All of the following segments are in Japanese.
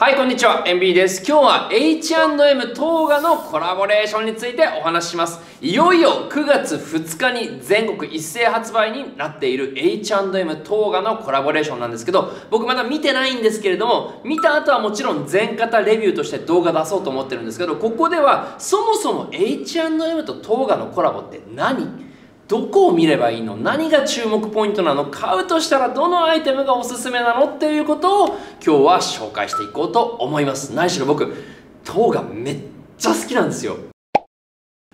はい、こんにちは。MB です。今日は H&M 東賀のコラボレーションについてお話しします。いよいよ9月2日に全国一斉発売になっている H&M 東賀のコラボレーションなんですけど、僕まだ見てないんですけれども、見た後はもちろん全型レビューとして動画出そうと思ってるんですけど、ここではそもそも H&M と東賀のコラボって何？どこを見ればいいの？何が注目ポイントなの？買うとしたらどのアイテムがおすすめなの？っていうことを今日は紹介していこうと思います。何しろ僕塔がめっちゃ好きなんですよ。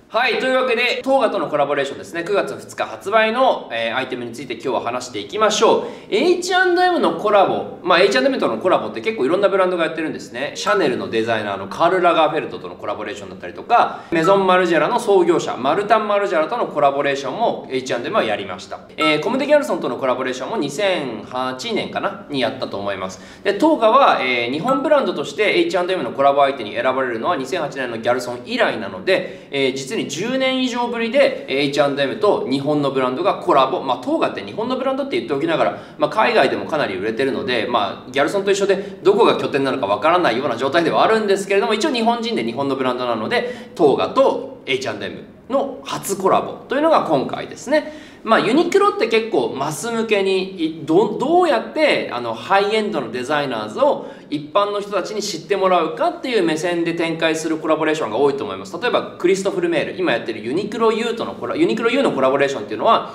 はい、というわけで、トーガとのコラボレーションですね、9月2日発売の、えー、アイテムについて今日は話していきましょう。H&M のコラボ、まあ H&M とのコラボって結構いろんなブランドがやってるんですね。シャネルのデザイナーのカール・ラガーフェルトとのコラボレーションだったりとか、メゾン・マルジェラの創業者、マルタン・マルジェラとのコラボレーションも H&M はやりました。えー、コムデ・ギャルソンとのコラボレーションも2008年かなにやったと思います。で、トーガは、えー、日本ブランドとして H&M のコラボ相手に選ばれるのは2008年のギャルソン以来なので、えー、実に10年以上ぶりで H&M と日本のブランドがコラボ。まあトーガって日本のブランドって言っておきながら、まあ、海外でもかなり売れてるので、まあ、ギャルソンと一緒でどこが拠点なのかわからないような状態ではあるんですけれども一応日本人で日本のブランドなのでトーガと H&M の初コラボというのが今回ですね。まあユニクロって結構マス向けにどどうやってあのハイエンドのデザイナーズを一般の人たちに知ってもらうかっていう目線で展開するコラボレーションが多いと思います。例えばクリストフル・メール。今やってるユニクロ U とのコラユニクロ U のコラボレーションっていうのは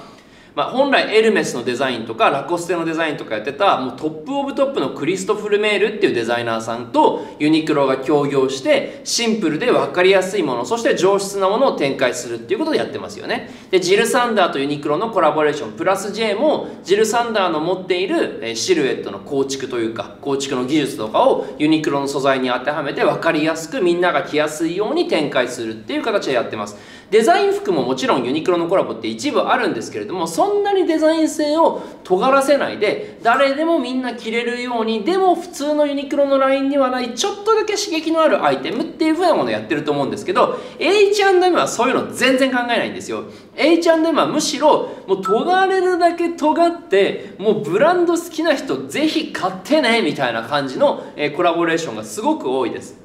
まあ、本来エルメスのデザインとかラコステのデザインとかやってたもうトップオブトップのクリストフ・ルメールっていうデザイナーさんとユニクロが協業してシンプルで分かりやすいものそして上質なものを展開するっていうことでやってますよね。でジル・サンダーとユニクロのコラボレーションプラス J もジル・サンダーの持っているシルエットの構築というか構築の技術とかをユニクロの素材に当てはめて分かりやすくみんなが着やすいように展開するっていう形でやってます。デザイン服ももちろんユニクロのコラボって一部あるんですけれどもそんなにデザイン性を尖らせないで誰でもみんな着れるようにでも普通のユニクロのラインにはないちょっとだけ刺激のあるアイテムっていう風なものやってると思うんですけど H&M はそういうの全然考えないんですよ。H&M はむしろもう尖れるだけ尖ってもうブランド好きな人ぜひ買ってねみたいな感じのコラボレーションがすごく多いです。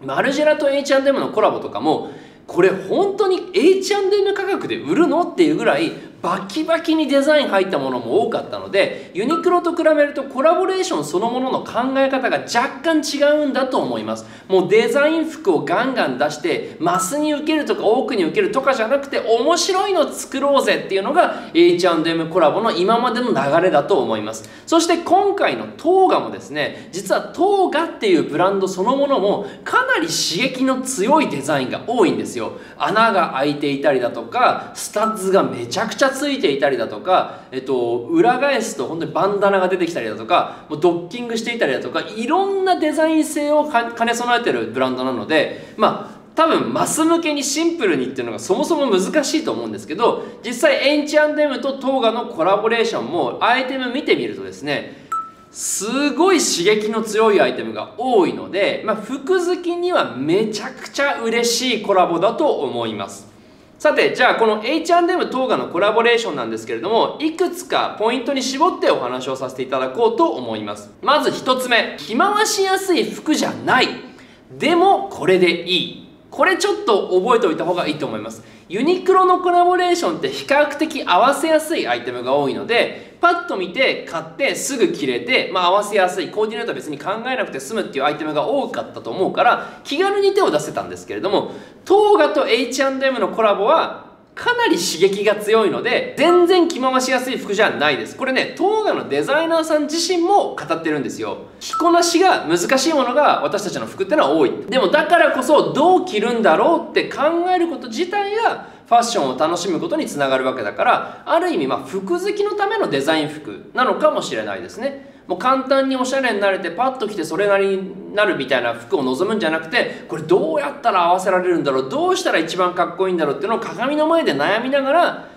マルジェラと H&M のコラボとかもこれ本当に H&M 価格で売るのっていうぐらいバキバキにデザイン入ったものも多かったのでユニクロと比べるとコラボレーションそのものの考え方が若干違うんだと思います。もうデザイン服をガンガン出してマスに受けるとか多くに受けるとかじゃなくて面白いの作ろうぜっていうのが H&M コラボの今までの流れだと思います。そして今回のトーガもですね実はトーガっていうブランドそのものもかなり刺激の強いデザインが多いんですよ。穴が開いていたりだとかスタッズがめちゃくちゃついていたりだとか、えっと、裏返すと本当にバンダナが出てきたりだとかもうドッキングしていたりだとかいろんなデザイン性を兼ね備えてるブランドなのでまあ多分マス向けにシンプルにっていうのがそもそも難しいと思うんですけど実際 H&M とトーガのコラボレーションもアイテム見てみるとですねすごい刺激の強いアイテムが多いので、まあ、服好きにはめちゃくちゃ嬉しいコラボだと思います。さてじゃあこの H&M トーガのコラボレーションなんですけれどもいくつかポイントに絞ってお話をさせていただこうと思います。まず1つ目着回しやすい服じゃない。でもこれでいい。これちょっと覚えておいた方がいいと思います。ユニクロのコラボレーションって比較的合わせやすいアイテムが多いのでパッと見て買ってすぐ着れて、まあ、合わせやすいコーディネートは別に考えなくて済むっていうアイテムが多かったと思うから気軽に手を出せたんですけれどもトーガと H&M のコラボはかなり刺激が強いので全然着回しやすい服じゃないです。これねトーガのデザイナーさん自身も語ってるんですよ。着こなしが難しいものが私たちの服ってのは多い。でもだからこそどう着るんだろうって考えること自体がファッションを楽しむことにつながるわけだからある意味まあ服好きのためのデザイン服なのかもしれないですね。もう簡単におしゃれになれてパッと着てそれなりになるみたいな服を望むんじゃなくてこれどうやったら合わせられるんだろうどうしたら一番かっこいいんだろうっていうのを鏡の前で悩みながら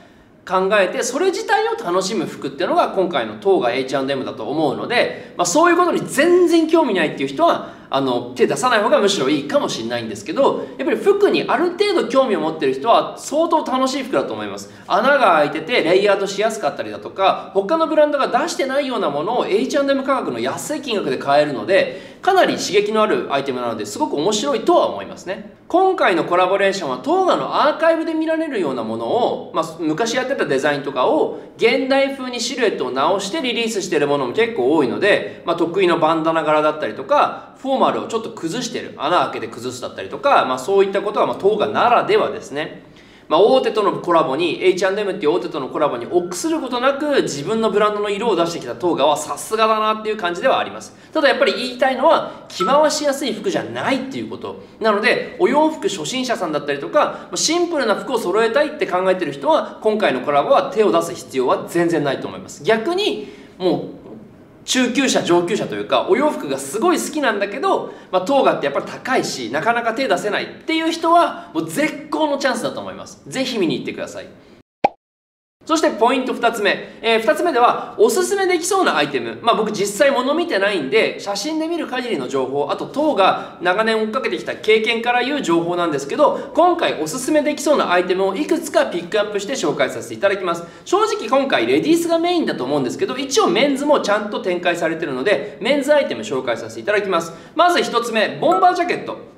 考えてそれ自体を楽しむ服っていうのが今回の当が H&M だと思うので、まあ、そういうことに全然興味ないっていう人はあの手出さない方がむしろいいかもしれないんですけどやっぱり服にある程度興味を持ってる人は相当楽しい服だと思います。穴が開いててレイヤードしやすかったりだとか他のブランドが出してないようなものを H&M 価格の安い金額で買えるのでかなり刺激のあるアイテムなのですごく面白いとは思いますね。今回のコラボレーションはトーガのアーカイブで見られるようなものを、まあ、昔やってたデザインとかを現代風にシルエットを直してリリースしてるものも結構多いので、まあ、得意のバンダナ柄だったりとかフォーマルをちょっと崩してる穴開けて崩すだったりとか、まあ、そういったことはまあトーガならではですね。まあ、大手とのコラボに H&M っていう大手とのコラボに臆することなく自分のブランドの色を出してきたトーガはさすがだなっていう感じではあります。ただやっぱり言いたいのは着回しやすい服じゃないっていうこと。なのでお洋服初心者さんだったりとかシンプルな服を揃えたいって考えてる人は今回のコラボは手を出す必要は全然ないと思います。逆にもう中級者上級者というかお洋服がすごい好きなんだけど、まあ、トーガってやっぱり高いしなかなか手出せないっていう人はもう絶好のチャンスだと思います。是非見に行ってください。そしてポイント2つ目、えー、2つ目ではおすすめできそうなアイテム。まあ僕実際物見てないんで写真で見る限りの情報あと当が長年追っかけてきた経験から言う情報なんですけど今回おすすめできそうなアイテムをいくつかピックアップして紹介させていただきます。正直今回レディースがメインだと思うんですけど一応メンズもちゃんと展開されてるのでメンズアイテム紹介させていただきます。まず1つ目ボンバージャケット。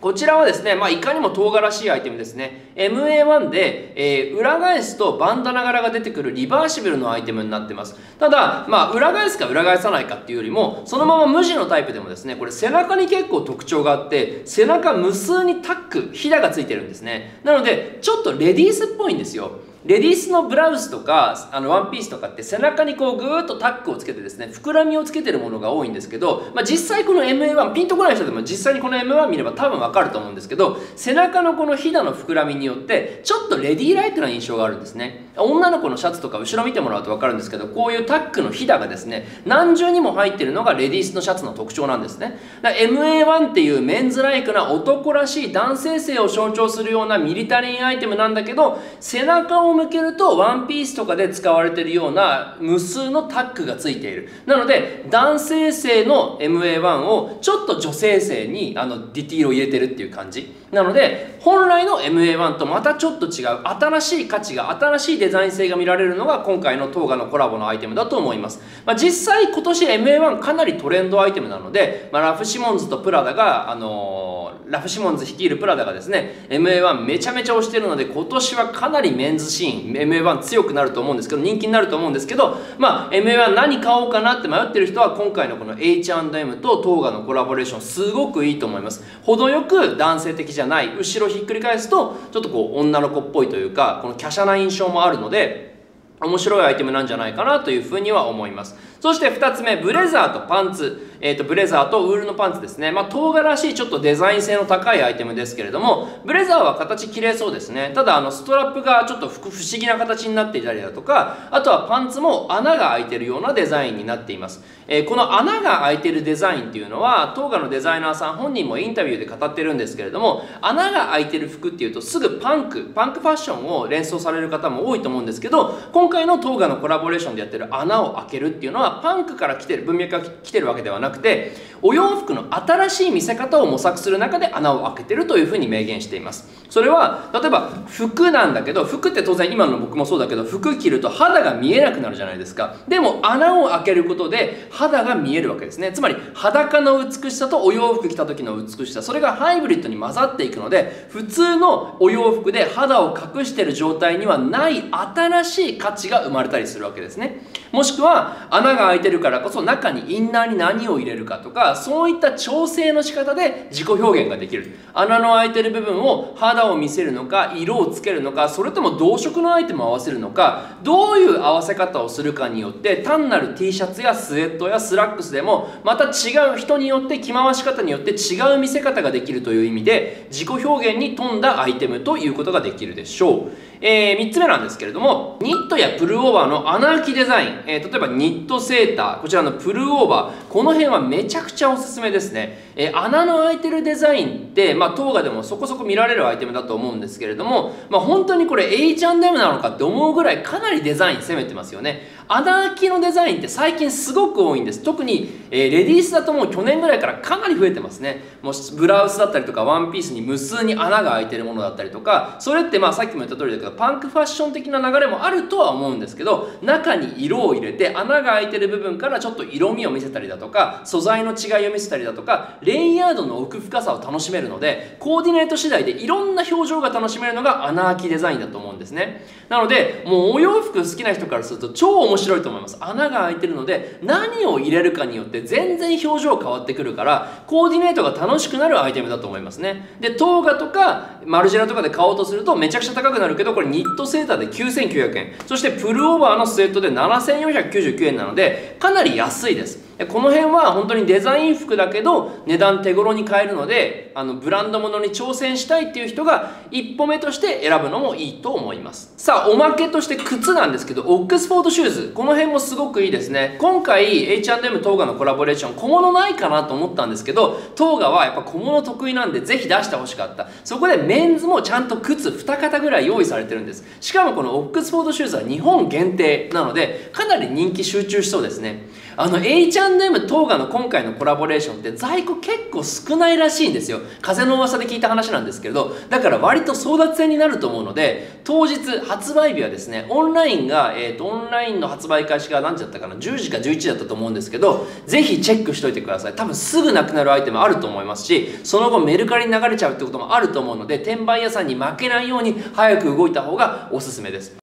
こちらはですね、まあ、いかにも唐辛子アイテムですね。MA1 で、えー、裏返すとバンダナ柄が出てくるリバーシブルのアイテムになってます。ただ、まあ、裏返すか裏返さないかっていうよりも、そのまま無地のタイプでもですね、これ背中に結構特徴があって、背中無数にタック、ひだがついてるんですね。なので、ちょっとレディースっぽいんですよ。レディースのブラウスとかあのワンピースとかって背中にこうぐーっとタックをつけてですね膨らみをつけてるものが多いんですけど、まあ、実際この MA1 ピンとこない人でも実際にこの MA1 見れば多分わかると思うんですけど背中のこのひだの膨らみによってちょっとレディーライトな印象があるんですね。女の子のシャツとか後ろ見てもらうとわかるんですけどこういうタックのひだがですね何重にも入ってるのがレディースのシャツの特徴なんですね。MA1 っていうメンズライクな男らしい男性性を象徴するようなミリタリーアイテムなんだけど背中をを向けるとワンピースとかで使われてるような無数のタックがついている。なので男性性の MA1 をちょっと女性性にあのディティールを入れてるっていう感じ。なので本来の MA1 とまたちょっと違う新しい価値が新しいデザイン性が見られるのが今回のトーガのコラボのアイテムだと思います、まあ、実際今年 MA1 かなりトレンドアイテムなので、まあ、ラフシモンズとプラダが、あのー、ラフシモンズ率いるプラダがですね MA1 めちゃめちゃ推してるので今年はかなりメンズシーン MA1 強くなると思うんですけど人気になると思うんですけどまあ MA1 何買おうかなって迷ってる人は今回のこの H&M とトーガのコラボレーションすごくいいと思います。程よく男性的じゃない後ろひっくり返すとちょっとこう女の子っぽいというかこの華奢な印象もあるので面白いアイテムなんじゃないかなというふうには思いますそして2つ目ブレザーとパンツえーと、ブレザーとウールのパンツですね。まあ、唐辛らしいちょっとデザイン性の高いアイテムですけれども、ブレザーは形綺麗そうですね。ただ、あの、ストラップがちょっと不思議な形になっていたりだとか、あとはパンツも穴が開いてるようなデザインになっています。えー、この穴が開いてるデザインっていうのは、トーガのデザイナーさん本人もインタビューで語ってるんですけれども、穴が開いてる服っていうとすぐパンク、パンクファッションを連想される方も多いと思うんですけど、今回のトーガのコラボレーションでやってる穴を開けるっていうのは、パンクから来てる、文脈が来てるわけではなくて、お洋服の新しい見せ方を模索する中で穴を開けてるというふうに明言しています。それは例えば服なんだけど服って当然今の僕もそうだけど服着ると肌が見えなくなるじゃないですか。でも穴を開けることで肌が見えるわけですね。つまり裸の美しさとお洋服着た時の美しさそれがハイブリッドに混ざっていくので普通のお洋服で肌を隠してる状態にはない新しい価値が生まれたりするわけですね。もしくは穴が開いてるからこそ中にインナーに何を入れるかとかそういった調整の仕方で自己表現ができる。穴の開いてる部分を肌を見せるのか色をつけるのかそれとも同色のアイテムを合わせるのかどういう合わせ方をするかによって単なる T シャツやスウェットやスラックスでもまた違う人によって着回し方によって違う見せ方ができるという意味で自己表現に富んだアイテムということができるでしょう、えー、3つ目なんですけれどもニットやプルオーバーの穴開きデザイン、えー、例えばニットセーター。こちらのプルオーバー。この辺はめちゃくちゃおすすめですね、えー、穴の開いてるデザインってまあ動画でもそこそこ見られるアイテムだと思うんですけれども、まあ、本当にこれ H&M なのかって思うぐらいかなりデザイン攻めてますよね。穴開きのデザインって最近すごく多いんです。特に、えー、レディースだともう去年ぐらいからかなり増えてますね。もうブラウスだったりとかワンピースに無数に穴が開いてるものだったりとかそれってまあさっきも言った通りだけどパンクファッション的な流れもあるとは思うんですけど中に色を入れて穴が開いてる部分からちょっと色味を見せたりだとか素材の違いを見せたりだとかレイヤードの奥深さを楽しめるのでコーディネート次第でいろんな表情が楽しめるのが穴開きデザインだと思うんですね。なのでもうお洋服好きな人からすると超面白い白いと思います。穴が開いてるので何を入れるかによって全然表情変わってくるからコーディネートが楽しくなるアイテムだと思いますね。でトーガとかマルジェラとかで買おうとするとめちゃくちゃ高くなるけどこれニットセーターで9900円。そしてプルオーバーのスウェットで7499円なのでかなり安いです。この辺は本当にデザイン服だけど値段手頃に買えるのであのブランド物に挑戦したいっていう人が一歩目として選ぶのもいいと思います。さあおまけとして靴なんですけどオックスフォードシューズ。この辺もすごくいいですね。今回 H&M トーガのコラボレーション小物ないかなと思ったんですけどトーガはやっぱ小物得意なんでぜひ出してほしかった。そこでメンズもちゃんと靴2型ぐらい用意されてるんです。しかもこのオックスフォードシューズは日本限定なのでかなり人気集中しそうですね。あの H&M トーガの今回のコラボレーションって在庫結構少ないらしいんですよ。風の噂で聞いた話なんですけれどだから割と争奪戦になると思うので当日発売日はですねオンラインが、えーと、オンラインの発売開始が何時だったかな？10時か11時だったと思うんですけどぜひチェックしといてください。多分すぐなくなるアイテムあると思いますしその後メルカリに流れちゃうってこともあると思うので転売屋さんに負けないように早く動いた方がおすすめです。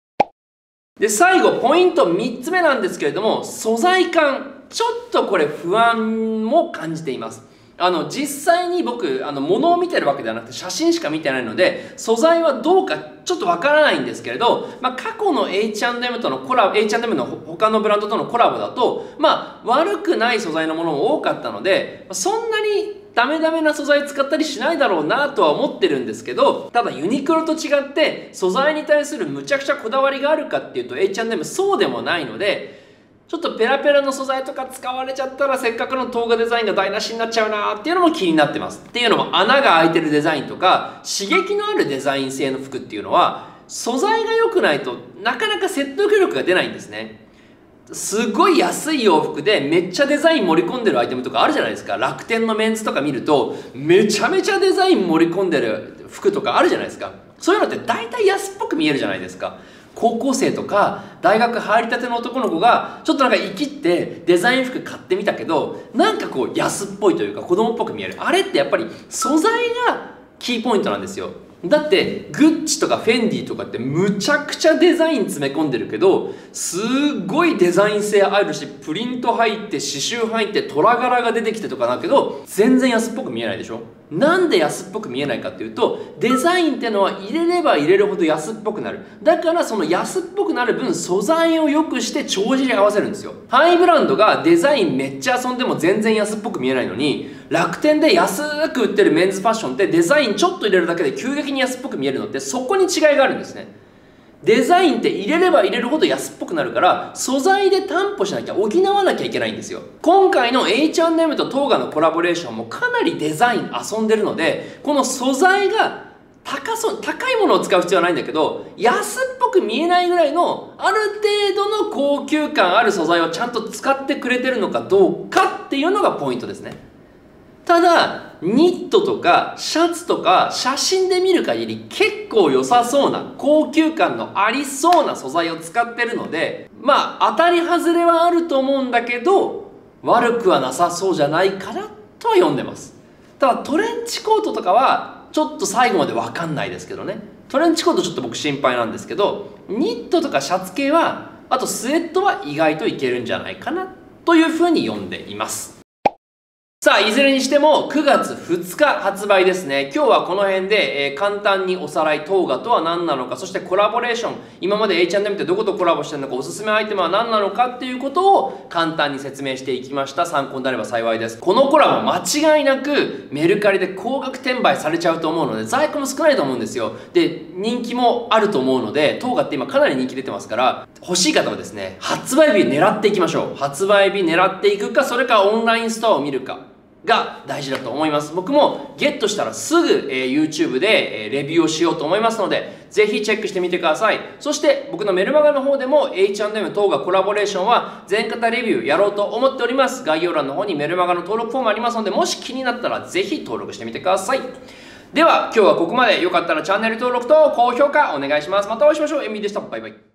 で最後ポイント3つ目なんですけれども素材感ちょっとこれ不安も感じています。あの実際に僕あの物を見てるわけではなくて写真しか見てないので素材はどうかちょっとわからないんですけれど、まあ、過去の H&M とのコラボ H&M の他のブランドとのコラボだとまあ悪くない素材のものも多かったのでそんなにダメダメな素材使ったりしないだろうなとは思ってるんですけどただユニクロと違って素材に対するむちゃくちゃこだわりがあるかっていうと H&M そうでもないのでちょっとペラペラの素材とか使われちゃったらせっかくの動画デザインが台無しになっちゃうなっていうのも気になってます。っていうのも穴が開いてるデザインとか刺激のあるデザイン性の服っていうのは素材が良くないとなかなか説得力が出ないんですね。すごい安い洋服でめっちゃデザイン盛り込んでるアイテムとかあるじゃないですか。楽天のメンズとか見るとめちゃめちゃデザイン盛り込んでる服とかあるじゃないですか。そういうのって大体安っぽく見えるじゃないですか。高校生とか大学入りたての男の子がちょっとなんか生きってデザイン服買ってみたけどなんかこう安っぽいというか子供っぽく見える。あれってやっぱり素材がキーポイントなんですよ。だってグッチとかフェンディとかってむちゃくちゃデザイン詰め込んでるけどすっごいデザイン性あるしプリント入って刺繍入って虎柄が出てきてとかだけど全然安っぽく見えないでしょ？なんで安っぽく見えないかっていうとデザインってのは入れれば入れるほど安っぽくなる。だからその安っぽくなる分素材を良くして帳尻合わせるんですよ。ハイブランドがデザインめっちゃ遊んでも全然安っぽく見えないのに楽天で安く売ってるメンズファッションってデザインちょっと入れるだけで急激に安っぽく見えるのってそこに違いがあるんですね。デザインって入れれば入れるほど安っぽくなるから素材で担保しなきゃ補わなきゃいけないんですよ。今回の H&M とトーガのコラボレーションもかなりデザイン遊んでるのでこの素材が高そう高いものを使う必要はないんだけど安っぽく見えないぐらいのある程度の高級感ある素材をちゃんと使ってくれてるのかどうかっていうのがポイントですね。ただニットとかシャツとか写真で見る限り結構良さそうな高級感のありそうな素材を使ってるのでまあ当たり外れはあると思うんだけど悪くはなさそうじゃないかなとは読んでます。ただトレンチコートとかはちょっと最後まで分かんないですけどね。トレンチコートちょっと僕心配なんですけどニットとかシャツ系はあとスウェットは意外といけるんじゃないかなというふうに読んでいます。さあ、いずれにしても9月2日発売ですね。今日はこの辺で、えー、簡単におさらい、動画とは何なのか、そしてコラボレーション、今まで H&M ってどことコラボしてるのか、おすすめアイテムは何なのかっていうことを簡単に説明していきました。参考になれば幸いです。このコラボ間違いなくメルカリで高額転売されちゃうと思うので、在庫も少ないと思うんですよ。で、人気もあると思うので、動画って今かなり人気出てますから、欲しい方はですね、発売日狙っていきましょう。発売日狙っていくか、それかオンラインストアを見るか。が大事だと思います。僕もゲットしたらすぐ、えー、YouTube で、えー、レビューをしようと思いますのでぜひチェックしてみてください。そして僕のメルマガの方でも H&M 等がコラボレーションは全型レビューやろうと思っております。概要欄の方にメルマガの登録フォームありますのでもし気になったらぜひ登録してみてください。では今日はここまで。よかったらチャンネル登録と高評価お願いします。またお会いしましょう。エミでした。バイバイ。